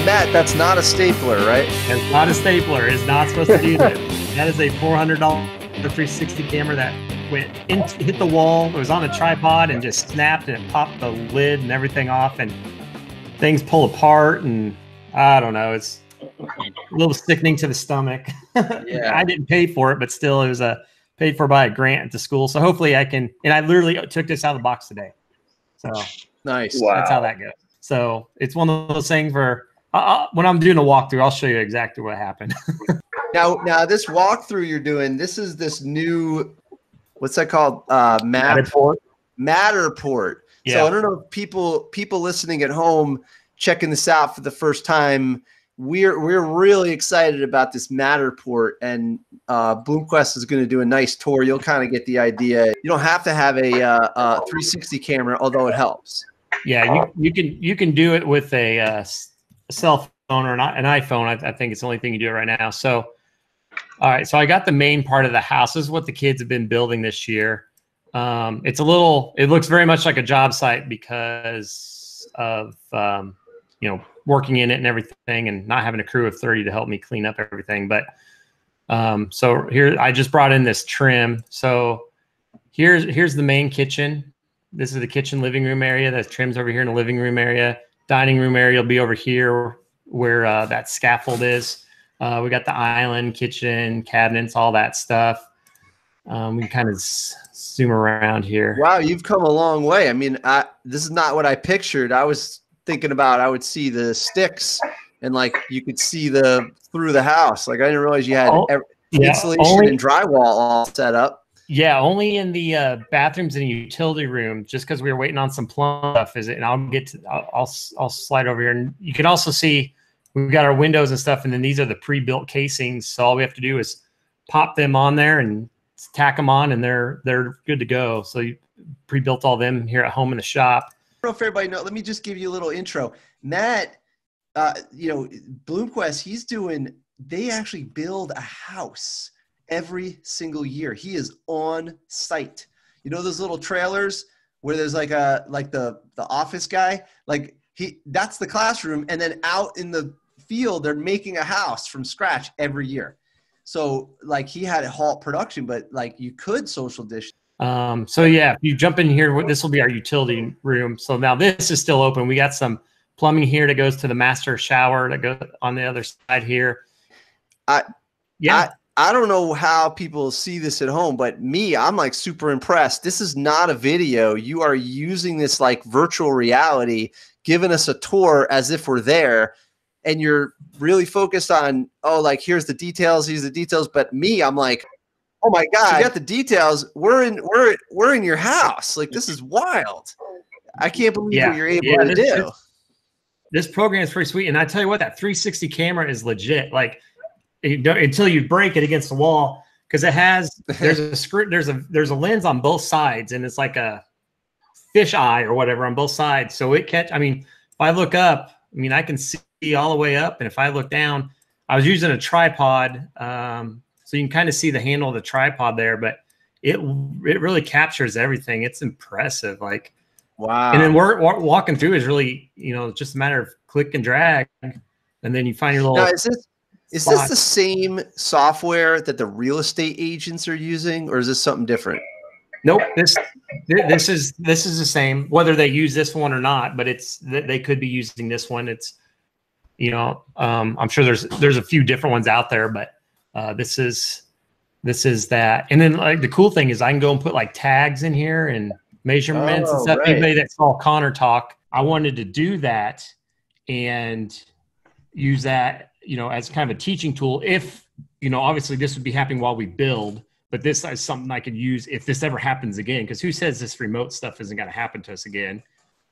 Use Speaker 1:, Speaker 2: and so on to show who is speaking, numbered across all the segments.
Speaker 1: Matt, that's not a stapler, right?
Speaker 2: It's not a stapler. It's not supposed to do that. that is a $400 360 camera that went in, hit the wall. It was on a tripod and just snapped and it popped the lid and everything off and things pull apart and I don't know. It's a little sickening to the stomach.
Speaker 1: Yeah.
Speaker 2: I didn't pay for it, but still, it was a paid for by a grant at the school. So hopefully, I can. And I literally took this out of the box today. So
Speaker 1: Nice.
Speaker 3: Wow.
Speaker 2: that's how that goes. So it's one of those things where uh, uh, when I'm doing a walkthrough, I'll show you exactly what happened.
Speaker 1: Now, now this walkthrough you're doing, this is this new, what's that called? Uh, map Matterport. So I don't know if people people listening at home checking this out for the first time. We're we're really excited about this Matterport, and uh, Blomquist is going to do a nice tour. You'll kind of get the idea. You don't have to have a, uh, uh 360 camera, although it helps.
Speaker 2: Yeah, you, you can you can do it with a, uh, s- a cell phone or an, an iPhone. I, I think it's the only thing you do right now. So, all right. So I got the main part of the house. This is what the kids have been building this year. Um, it's a little. It looks very much like a job site because of um, you know working in it and everything, and not having a crew of thirty to help me clean up everything. But um, so here I just brought in this trim. So here's here's the main kitchen. This is the kitchen living room area. That trims over here in the living room area. Dining room area will be over here where uh, that scaffold is. Uh, we got the island, kitchen, cabinets, all that stuff. Um, we can kind of zoom around here.
Speaker 1: Wow, you've come a long way. I mean, I, this is not what I pictured. I was thinking about I would see the sticks and like you could see the through the house. Like I didn't realize you had
Speaker 2: Oh,
Speaker 1: ev-
Speaker 2: Yeah,
Speaker 1: insulation
Speaker 2: only-
Speaker 1: and drywall all set up.
Speaker 2: Yeah, only in the uh, bathrooms and utility room, just because we were waiting on some plumb stuff. Is it? And I'll get to. I'll, I'll I'll slide over here, and you can also see we've got our windows and stuff, and then these are the pre-built casings. So all we have to do is pop them on there and tack them on, and they're they're good to go. So you pre-built all them here at home in the shop.
Speaker 1: I don't know if everybody know. Let me just give you a little intro. Matt, uh, you know, Blomquist, he's doing. They actually build a house every single year. He is on site. You know those little trailers where there's like a like the the office guy. Like he, that's the classroom, and then out in the field, they're making a house from scratch every year. So like he had to halt production, but like you could social distance.
Speaker 2: Um, so yeah, if you jump in here, this will be our utility room. So now this is still open. We got some plumbing here that goes to the master shower that goes on the other side here.
Speaker 1: I-
Speaker 2: yeah,
Speaker 1: I don't know how people see this at home, but me, I'm like super impressed. This is not a video. You are using this like virtual reality, giving us a tour as if we're there, and you're really focused on, oh, like here's the details, here's the details. But me, I'm like, oh my god, you got the details. We're in, we're we're in your house. Like this is wild. I can't believe
Speaker 2: Yeah.
Speaker 1: what you're able
Speaker 2: Yeah,
Speaker 1: to
Speaker 2: this-
Speaker 1: do.
Speaker 2: this- this program is pretty sweet. And I tell you what, that 360 camera is legit. Like until you break it against the wall, because it has there's a script, there's a there's a lens on both sides, and it's like a fish eye or whatever on both sides. So it catch. I mean, if I look up, I mean, I can see all the way up, and if I look down, I was using a tripod, um, so you can kind of see the handle of the tripod there, but it it really captures everything. It's impressive. Like
Speaker 1: Wow.
Speaker 2: and then we're, wa- walking through is really you know just a matter of click and drag and then you find your little
Speaker 1: Now, is this is this the same software that the real estate agents are using, or is this something different?
Speaker 2: nope this this is this is the same whether they use this one or not but it's th- they could be using this one it's you know um, i'm sure there's there's a few different ones out there but uh, this is this is that and then like the cool thing is i can go and put like tags in here and measurements and
Speaker 1: Oh,
Speaker 2: stuff
Speaker 1: right.
Speaker 2: anybody that saw conner talk i wanted to do that and use that you know as kind of a teaching tool if you know obviously this would be happening while we build but this is something i could use if this ever happens again because who says this remote stuff isn't going to happen to us again?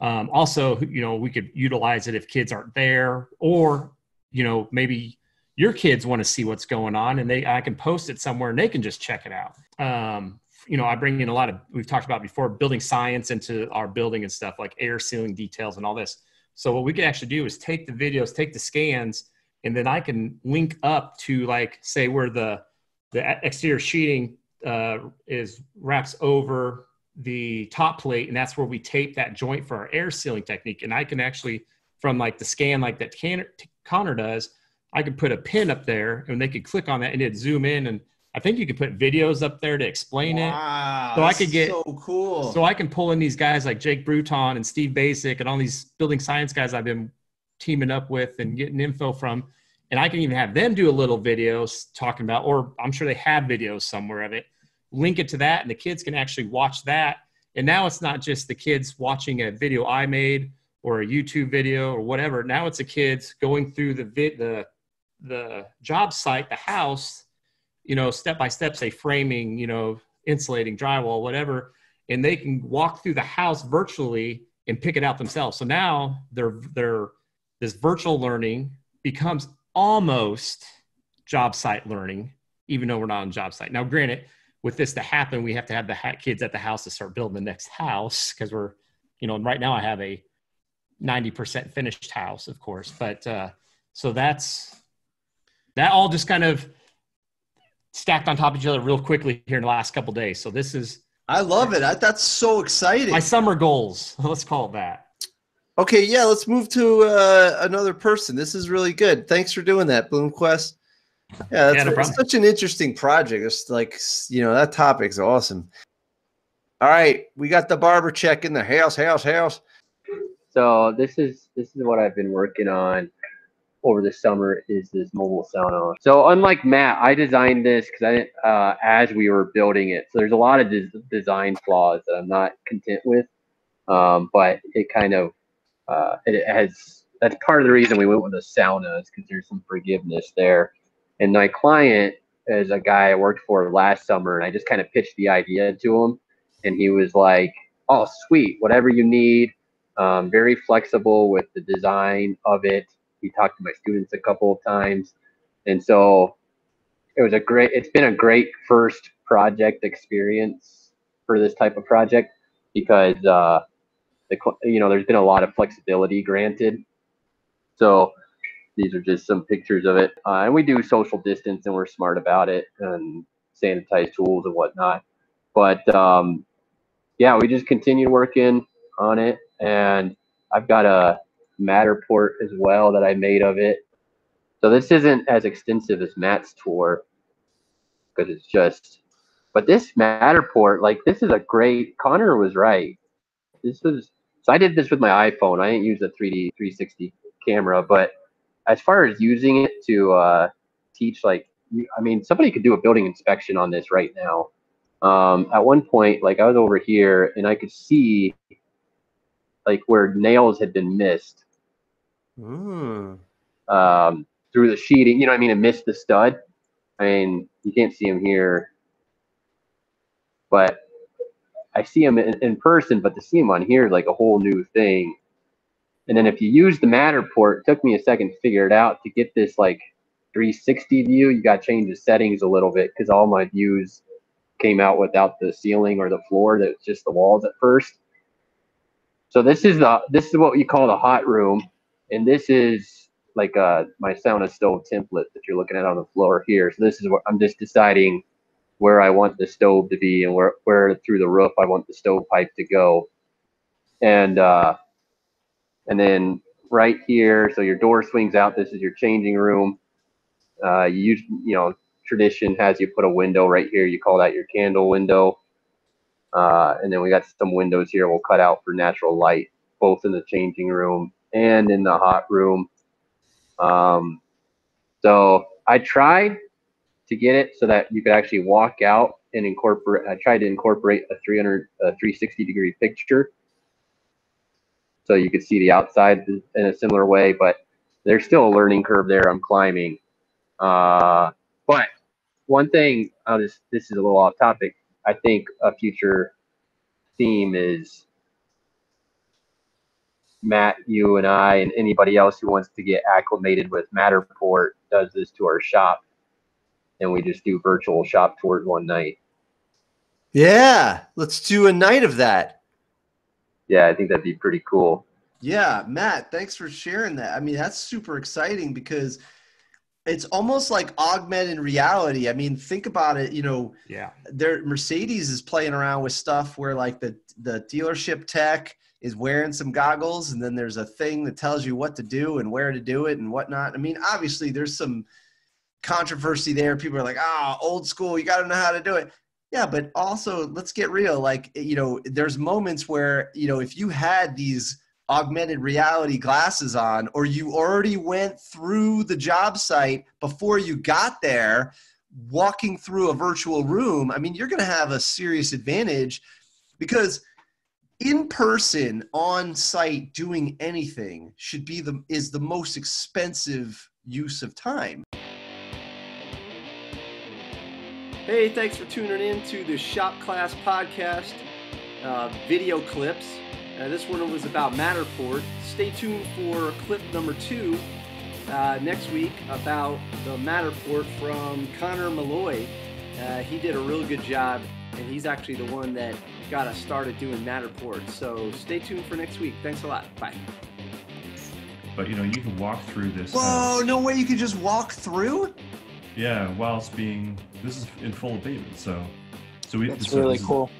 Speaker 2: Um, also you know we could utilize it if kids aren't there or you know maybe your kids want to see what's going on and they i can post it somewhere and they can just check it out. Um, you know i bring in a lot of we've talked about before building science into our building and stuff like air sealing details and all this. So what we can actually do is take the videos take the scans and then i can link up to like say where the the exterior sheeting uh, is wraps over the top plate and that's where we tape that joint for our air sealing technique and i can actually from like the scan like that can, Conner does, I could put a pin up there and they could click on that and it'd zoom in and I think you could put videos up there to explain
Speaker 1: wow,
Speaker 2: it. So I could get
Speaker 1: so cool.
Speaker 2: So I can pull in these guys like Jake Bruton and Steve Baczek and all these building science guys I've been teaming up with and getting info from. And I can even have them do a little video talking about, or I'm sure they have videos somewhere of it. Link it to that, and the kids can actually watch that. And now it's not just the kids watching a video I made or a YouTube video or whatever. Now it's the kids going through the vid, the the job site, the house, you know, step by step, say framing, you know, insulating, drywall, whatever, and they can walk through the house virtually and pick it out themselves. So now they're they're this virtual learning becomes almost job site learning, even though we're not on job site. Now, granted, with this to happen, we have to have the kids at the house to start building the next house because we're, you know, and right now I have a 90% finished house, of course. But uh, so that's that all just kind of stacked on top of each other real quickly here in the last couple days. So this is
Speaker 1: I love it. I, that's so exciting.
Speaker 2: My summer goals. Let's call it that.
Speaker 1: Okay, yeah, let's move to uh, another person. This is really good. Thanks for doing that, Blomquist. Yeah, that's yeah, no such an interesting project. It's like you know that topic's awesome. All right, we got the Barbercheck in the house, house, house.
Speaker 3: So this is this is what I've been working on over the summer is this mobile sauna. So unlike Matt, I designed this because I uh, as we were building it. So there's a lot of des- design flaws that I'm not content with, um, but it kind of uh, it has that's part of the reason we went with the saunas because there's some forgiveness there. And my client is a guy I worked for last summer, and I just kind of pitched the idea to him, and he was like, "Oh, sweet, whatever you need." Um, very flexible with the design of it. He talked to my students a couple of times, and so it was a great. It's been a great first project experience for this type of project because uh, the you know there's been a lot of flexibility granted. So these are just some pictures of it, uh, and we do social distance and we're smart about it and sanitize tools and whatnot. But um, yeah, we just continue working on it, and I've got a Matterport as well that I made of it. So this isn't as extensive as Matt's tour because it's just, but this Matterport, like this is a great. Conner was right. This was so I did this with my iPhone. I didn't use a 3D 360 camera, but as far as using it to uh, teach, like, I mean, somebody could do a building inspection on this right now. Um, at one point, like I was over here and I could see like where nails had been missed mm. um, through the sheeting. You know what I mean? It missed the stud. I mean, you can't see them here, but I see them in, in, person, but to see them on here is like a whole new thing. And then if you use the Matterport, it took me a second to figure it out to get this like 360 view. You got to change the settings a little bit because all my views came out without the ceiling or the floor. That was just the walls at first. So this is the this is what you call the hot room, and this is like uh, my sauna stove template that you're looking at on the floor here. So this is what I'm just deciding where I want the stove to be and where, where through the roof I want the stovepipe to go. And uh, and then right here, so your door swings out. This is your changing room. Uh, you you know, tradition has you put a window right here. You call that your candle window. Uh, and then we got some windows here we'll cut out for natural light, both in the changing room and in the hot room. Um, so I tried to get it so that you could actually walk out and incorporate. I tried to incorporate a 300, a 360 degree picture, so you could see the outside in a similar way. But there's still a learning curve there. I'm climbing. Uh, but one thing, I'll just this is a little off topic. I think a future theme is Matt, you and I, and anybody else who wants to get acclimated with Matterport does this to our shop and we just do virtual shop tours one night.
Speaker 1: Yeah, let's do a night of that.
Speaker 3: Yeah, I think that'd be pretty cool.
Speaker 1: Yeah, Matt, thanks for sharing that. I mean, that's super exciting because it's almost like augmented reality. I mean, think about it. You know,
Speaker 2: yeah,
Speaker 1: there Mercedes is playing around with stuff where like the the dealership tech is wearing some goggles and then there's a thing that tells you what to do and where to do it and whatnot. I mean, obviously there's some controversy there. People are like, ah, oh, old school, you got to know how to do it. Yeah, but also let's get real. Like, you know, there's moments where, you know, if you had these augmented reality glasses on or you already went through the job site before you got there, walking through a virtual room, I mean, you're going to have a serious advantage because in person on site doing anything should be the is the most expensive use of time. Hey, thanks for tuning in to the Shop Class Podcast uh, video clips. Uh, this one was about Matterport. Stay tuned for clip number two uh, next week about the Matterport from Conner Malloy. Uh, he did a really good job, and he's actually the one that got us started doing Matterport. So stay tuned for next week. Thanks a lot. Bye.
Speaker 4: But you know, you can walk through this.
Speaker 1: Whoa!
Speaker 4: house.
Speaker 1: No way you could just walk through.
Speaker 4: Yeah, whilst being this is in full abatement. So, so we.
Speaker 5: That's
Speaker 4: so
Speaker 5: really
Speaker 4: this is-
Speaker 5: cool.